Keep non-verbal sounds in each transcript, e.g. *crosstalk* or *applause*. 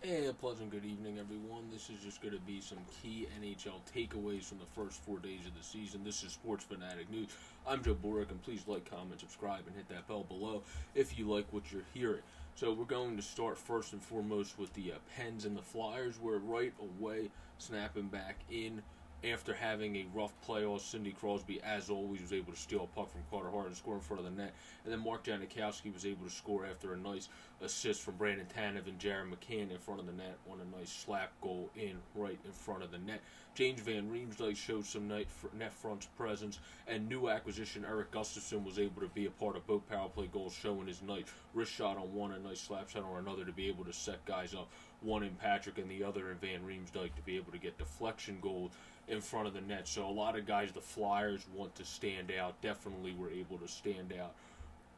Hey, a pleasant good evening, everyone. This is just going to be some key NHL takeaways from the first four days of the season. This is Sports Phanatic News. I'm Joe Boric, and please like, comment, subscribe, and hit that bell below if you like what you're hearing. So we're going to start first and foremost with the uh, Pens and the Flyers. We're right away snapping back in after having a rough playoff, Sidney Crosby, as always, was able to steal a puck from Carter Hart and score in front of the net. And then Mark Jankowski was able to score after a nice assist from Brandon Tanev and Jared McCann in front of the net on a nice slap goal in right in front of the net. James Van Riemsdyk showed some net front presence, and new acquisition Erik Gustafsson was able to be a part of both power play goals, showing his nice wrist shot on one, a nice slap shot on another to be able to set guys up. One in Patrick and the other in Van Riemsdyk to be able to get deflection goals in front of the net. So a lot of guys, the Flyers want to stand out. Definitely were able to stand out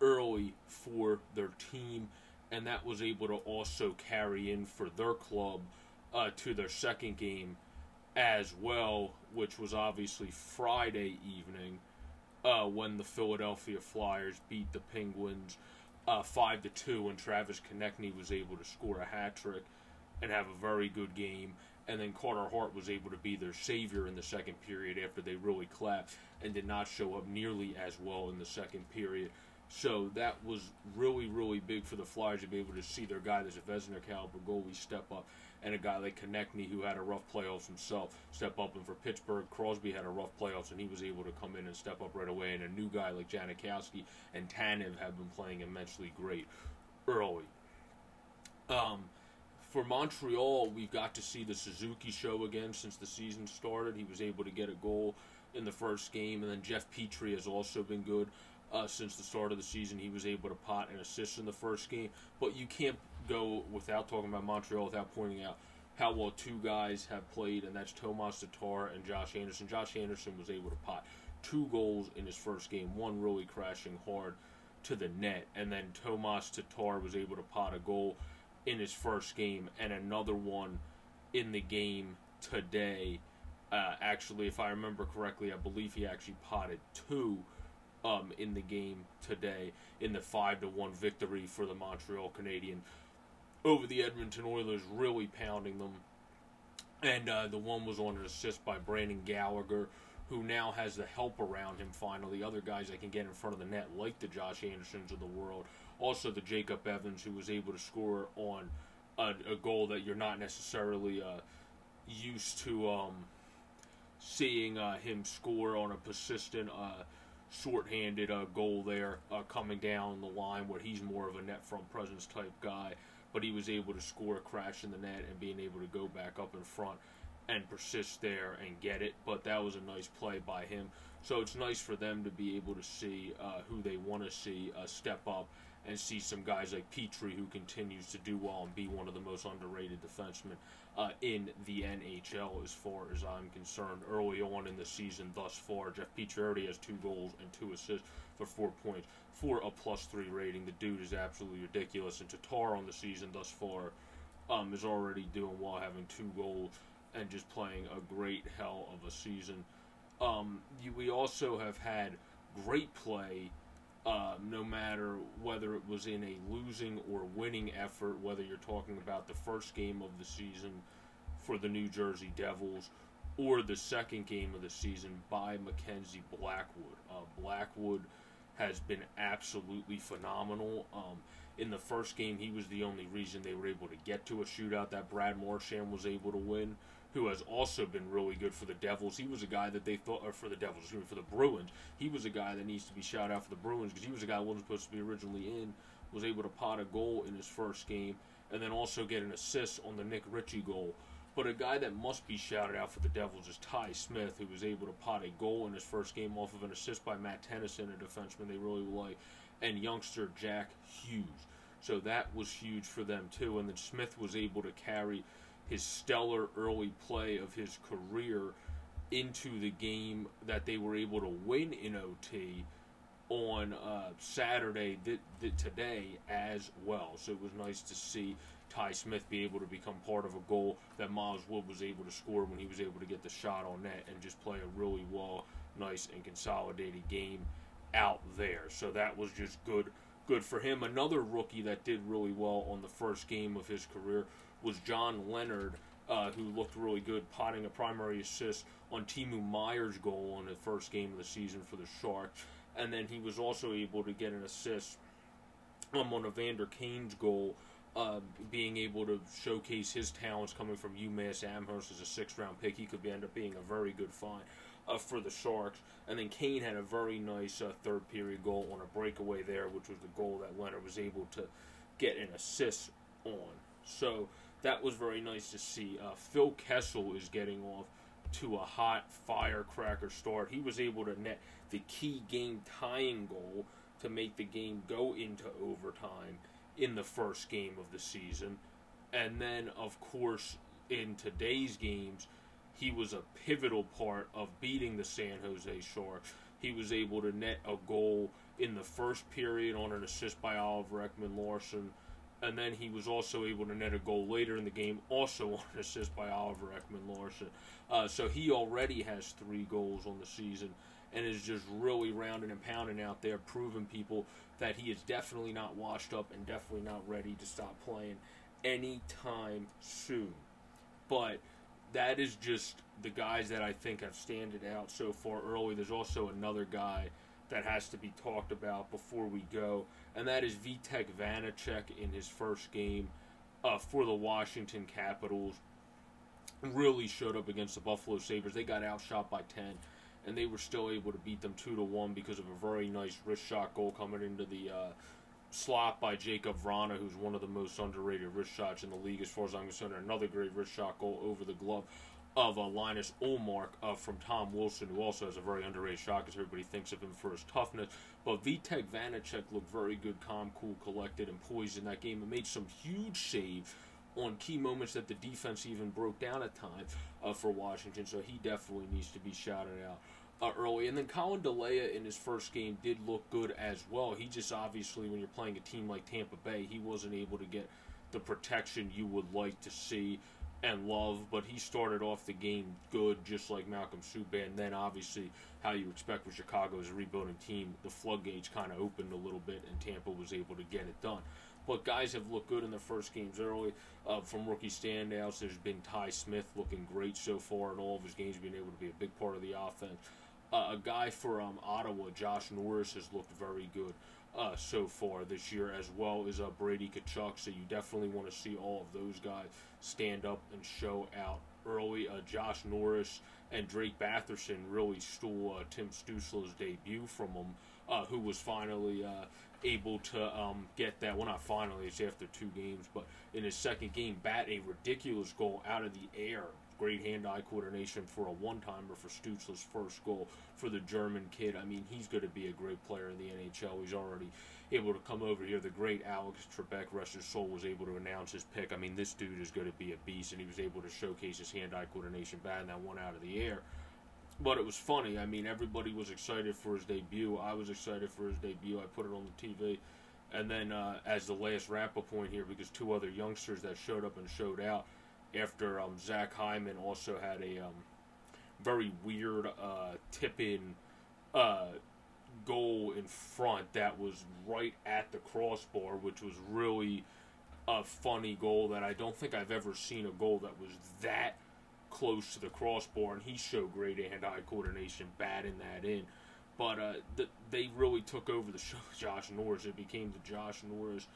early for their team, and that was able to also carry in for their club uh, to their second game as well, which was obviously Friday evening uh, when the Philadelphia Flyers beat the Penguins uh, five to two, and Travis Konecny was able to score a hat trick and have a very good game and then Carter Hart was able to be their savior in the second period after they really clapped and did not show up nearly as well in the second period. So that was really, really big for the Flyers to be able to see their guy that's a Vezina caliber goalie step up, and a guy like Konecny who had a rough playoffs himself step up. And for Pittsburgh, Crosby had a rough playoffs, and he was able to come in and step up right away. And a new guy like Jankowski and Tanev have been playing immensely great early. Um, for Montreal, we've got to see the Suzuki show again since the season started. He was able to get a goal in the first game, and then Jeff Petry has also been good uh, since the start of the season. He was able to pot and assist in the first game, but you can't go without talking about Montreal without pointing out how well two guys have played, and that's Tomas Tatar and Josh Anderson. Josh Anderson was able to pot two goals in his first game, one really crashing hard to the net, and then Tomas Tatar was able to pot a goal in his first game and another one in the game today. Uh, actually, if I remember correctly, I believe he actually potted two um, in the game today in the five to one victory for the Montreal Canadiens over the Edmonton Oilers, really pounding them. And uh, the one was on an assist by Brendan Gallagher, who now has the help around him finally. Other guys that can get in front of the net, like the Josh Andersons of the world, also the Jacob Evans, who was able to score on a, a goal that you're not necessarily uh, used to um, seeing uh, him score on a persistent, uh, short-handed uh, goal there, uh, coming down the line where he's more of a net front presence type guy. But he was able to score a crash in the net and being able to go back up in front and persist there and get it. But that was a nice play by him. So it's nice for them to be able to see uh, who they want to see uh, step up and see some guys like Petry who continues to do well and be one of the most underrated defensemen uh, in the NHL as far as I'm concerned. Early on in the season thus far, Jeff Petry already has two goals and two assists for four points for a plus three rating. The dude is absolutely ridiculous. And Tatar on the season thus far um, is already doing well, having two goals and just playing a great hell of a season. Um, we also have had great play uh, no matter whether it was in a losing or winning effort, whether you're talking about the first game of the season for the New Jersey Devils or the second game of the season by Mackenzie Blackwood. Uh, Blackwood has been absolutely phenomenal. Um, in the first game, he was the only reason they were able to get to a shootout that Brad Marchand was able to win who has also been really good for the Devils. He was a guy that they thought, or for the Devils, me, for the Bruins. He was a guy that needs to be shouted out for the Bruins because he was a guy that wasn't supposed to be originally in, was able to pot a goal in his first game, and then also get an assist on the Nick Ritchie goal. But a guy that must be shouted out for the Devils is Ty Smith, who was able to pot a goal in his first game off of an assist by Matt Tennyson, a defenseman they really like, and youngster Jack Hughes. So that was huge for them too. And then Smith was able to carry his stellar early play of his career into the game that they were able to win in OT on uh, Saturday th- th- today as well. So it was nice to see Ty Smith be able to become part of a goal that Miles Wood was able to score when he was able to get the shot on net and just play a really well, nice and consolidated game out there. So that was just good good for him. Another rookie that did really well on the first game of his career was John Leonard, uh, who looked really good, potting a primary assist on Timo Meier's goal on the first game of the season for the Sharks. And then he was also able to get an assist um, on Evander Kane's goal, uh, being able to showcase his talents coming from UMass Amherst as a sixth round pick. He could be, end up being a very good find uh, for the Sharks. And then Kane had a very nice uh, third period goal on a breakaway there, which was the goal that Leonard was able to get an assist on. So that was very nice to see. Uh, Phil Kessel is getting off to a hot firecracker start. He was able to net the key game tying goal to make the game go into overtime in the first game of the season. And then, of course, in today's games, he was a pivotal part of beating the San Jose Sharks. He was able to net a goal in the first period on an assist by Oliver Ekman-Larsson, and then he was also able to net a goal later in the game, also *laughs* on an assist by Oliver Ekman-Larsson. Uh, so he already has three goals on the season and is just really rounding and pounding out there, proving people that he is definitely not washed up and definitely not ready to stop playing anytime soon. But that is just the guys that I think have standed out so far early. There's also another guy that has to be talked about before we go, and that is Vitek Vanecek in his first game uh, for the Washington Capitals. Really showed up against the Buffalo Sabres. They got outshot by 10, and they were still able to beat them 2 to 1 because of a very nice wrist shot goal coming into the uh, slot by Jakub Vrana, who's one of the most underrated wrist shots in the league, as far as I'm concerned. Another great wrist shot goal over the glove of uh, Linus Ullmark uh, from Tom Wilson, who also has a very underrated shot because everybody thinks of him for his toughness. But Vitek Vanecek looked very good, calm, cool, collected, and poised in that game and made some huge saves on key moments that the defense even broke down at times uh, for Washington. So he definitely needs to be shouted out uh, early. And then Collin Delia in his first game did look good as well. He just obviously, when you're playing a team like Tampa Bay, he wasn't able to get the protection you would like to see and love, but he started off the game good, just like Malcolm Subban. Then, obviously, how you expect with Chicago as a rebuilding team, the floodgates kind of opened a little bit, and Tampa was able to get it done. But guys have looked good in their first games early. Uh, from rookie standouts, there's been Ty Smith looking great so far in all of his games, being able to be a big part of the offense. Uh, a guy for um, Ottawa, Josh Norris, has looked very good uh, so far this year, as well as uh, Brady Tkachuk. So you definitely want to see all of those guys stand up and show out early. Uh, Josh Norris and Drake Batherson really stole uh, Tim Stützle's debut from him, uh, who was finally able to um, get that. Well, not finally, it's after two games, but in his second game, bat a ridiculous goal out of the air great hand-eye coordination for a one-timer for Stützle's first goal for the German kid. I mean, he's going to be a great player in the NHL. He's already able to come over here. The great Alex Trebek, rest his soul, was able to announce his pick. I mean, this dude is going to be a beast, and he was able to showcase his hand-eye coordination bat that one out of the air. But it was funny. I mean, everybody was excited for his debut. I was excited for his debut. I put it on the TV. And then, uh, as the last wrap up point here, because two other youngsters that showed up and showed out, after um, Zach Hyman also had a um, very weird uh, tip in uh, goal in front that was right at the crossbar, which was really a funny goal that I don't think I've ever seen a goal that was that close to the crossbar, and he showed great hand-eye coordination batting that in. But uh, the, they really took over the show. Josh Norris. It became the Josh Norris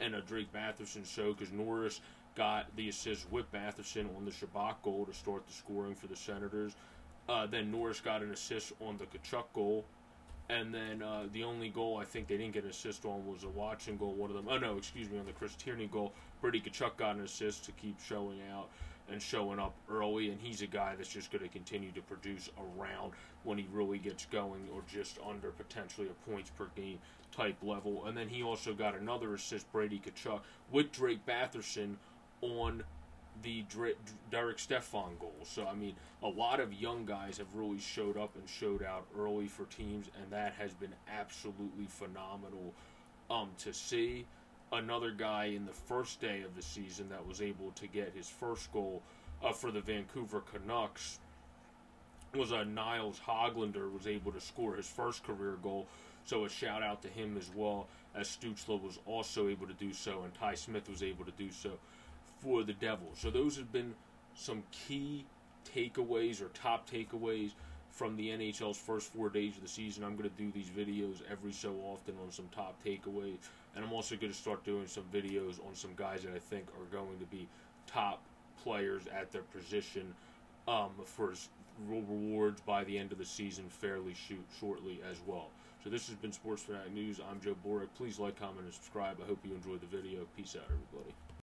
and a Drake Batherson show because Norris got the assist with Batherson on the Chabot goal to start the scoring for the Senators. Uh, then Norris got an assist on the Tkachuk goal. And then uh, the only goal I think they didn't get an assist on was a watching goal. One of them, oh no, excuse me, on the Chris Tierney goal, Brady Tkachuk got an assist to keep showing out and showing up early. And he's a guy that's just going to continue to produce around when he really gets going, or just under potentially a points per game type level. And then he also got another assist, Brady Tkachuk, with Drake Batherson on the Derek Stepan goal. So, I mean, a lot of young guys have really showed up and showed out early for teams, and that has been absolutely phenomenal um, to see. Another guy in the first day of the season that was able to get his first goal uh, for the Vancouver Canucks was a uh, Nils Hoglander was able to score his first career goal. So a shout out to him as well as Stützle was also able to do so, and Ty Smith was able to do so for the Devils. So those have been some key takeaways or top takeaways from the NHL's first four days of the season. I'm going to do these videos every so often on some top takeaways, and I'm also going to start doing some videos on some guys that I think are going to be top players at their position um, for rewards by the end of the season fairly shoot shortly as well. So this has been Sports Phanatic News. I'm Joe Boric. Please like, comment, and subscribe. I hope you enjoyed the video. Peace out, everybody.